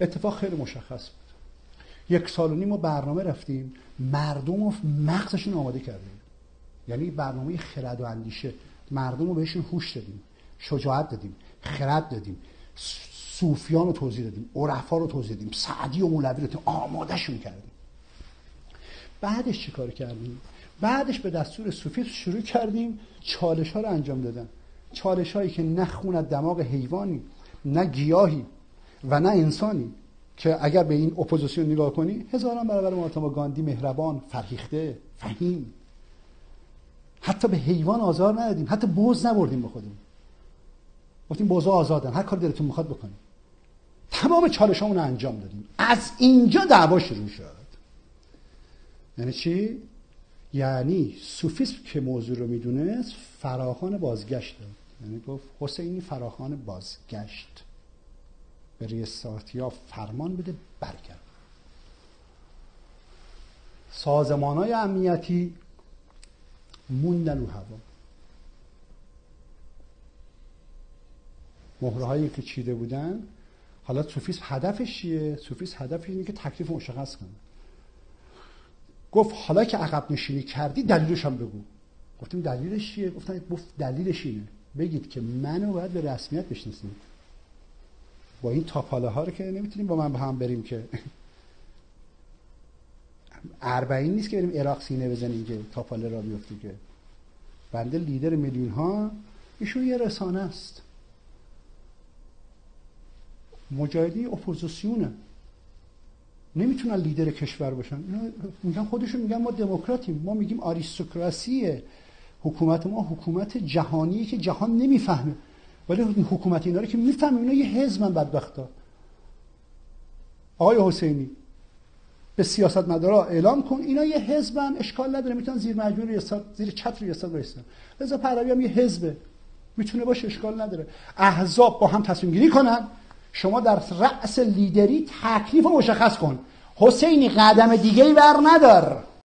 اتفاق خیلی مشخص بود. یک سال و نیم ما برنامه رفتیم مردم رو مغزشون آماده کردیم. یعنی برنامه خرد و اندیشه. مردم رو بهشون هوش دادیم شجاعت دادیم خرد دادیم صوفیان رو توضیح دادیم عرفا رو توضیح دادیم سعدی و مولوی رو آمادهشون کردیم. بعدش چیکار کردیم؟ بعدش به دستور صوفی شروع کردیم چالش ها رو انجام دادن. چالش هایی که نه خون دماغ حیوانی نه گیاهی. و نه انسانی که اگر به این اپوزیسیون نگاه کنی هزاران برابر مهاتما گاندی مهربان فرهیخته فهیم. حتی به حیوان آزار ندادیم حتی بوز نبردیم به خودمون. گفتیم بوزا آزادن هر کار دلتون می‌خواد بکنیم. تمام چالش رو انجام دادیم. از اینجا دعوا شروع شد. یعنی چی؟ یعنی سوفیسم که موضوع رو می‌دونست فراخان بازگشت. داد یعنی گفت حسینی فراخان بازگشت. به ریستارتیا فرمان بده برگرد. سازمان های امنیتی موندن رو هوا. مهره هایی که چیده بودن حالا سوفیس هدفش چیه؟ سوفیس هدفش اینه که تکلیف مشخص کنه. گفت حالا که عقب نشینی کردی دلیلش هم بگو. گفتیم دلیلش چیه؟ گفتن گفت دلیلش اینه. بگید که منو باید به رسمیت بشناسید. با این تاپاله ها رو که نمی‌تونیم با من به هم بریم که. اربعین نیست که بریم عراق سینه بزنیم که تاپاله را بیفتی که. بنده لیدر میلیون ها ایشون یه رسانه است. مجاهدی اپوزیسیونه. نمی‌تونن لیدر کشور باشن. اینا میگن خودشون میگن ما دموکراتیم. ما میگیم آریستوکراسیه. حکومت ما حکومت جهانیه که جهان نمی‌فهمه. ولی حکومت اینا رو که می‌فهمه اینا یه حزبن بدبختا. آقای حسینی به سیاست مدارا اعلام کن اینا یه حزبن اشکال نداره می‌تونن زیر مجموعه ریاست زیر چتر ریاست وایسن رضا پهلوی هم یه حزبه. می‌تونه باشه اشکال نداره. احزاب با هم تصمیم گیری کنن. شما در رأس لیدری تکلیف مشخص کن. حسینی قدم دیگه ای بر ندار.